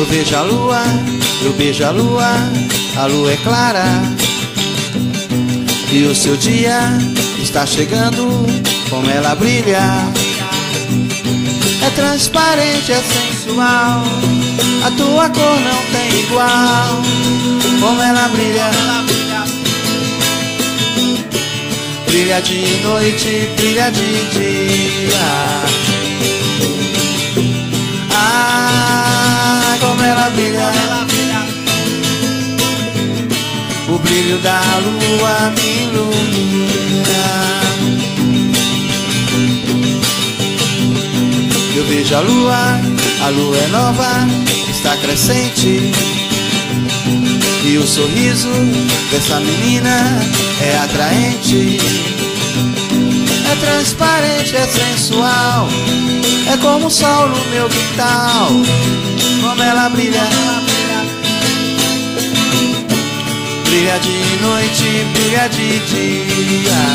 Eu vejo a lua, eu beijo a lua, a lua é clara. E o seu dia está chegando, como ela brilha. É transparente, é sensual. A tua cor não tem igual, como ela brilha. Brilha de noite, brilha de dia. Brilho da lua me ilumina. Eu vejo a lua, a lua é nova, está crescente. E o sorriso dessa menina é atraente. É transparente, é sensual. É como o sol no meu quintal. Como ela brilha. Brilha de noite, brilha de dia.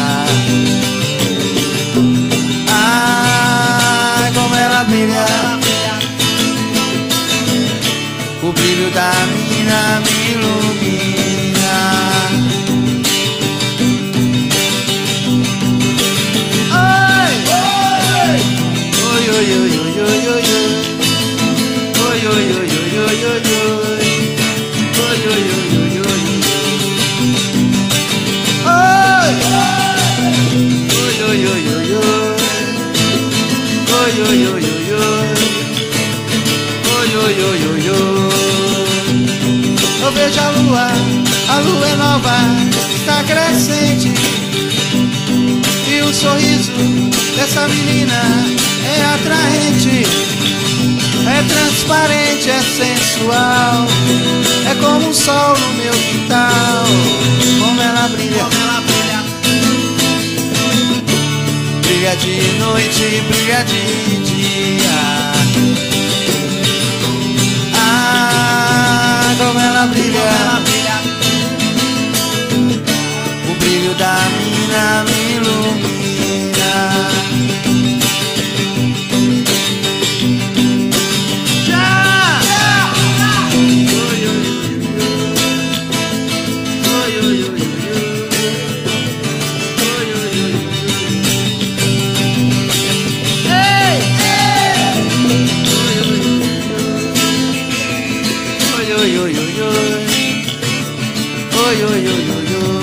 Eu vejo a lua, a lua é nova, está crescente. E o sorriso dessa menina é atraente, é transparente, é sensual. É como um sol de noite, brilha de dia. 哟哟哟哟哟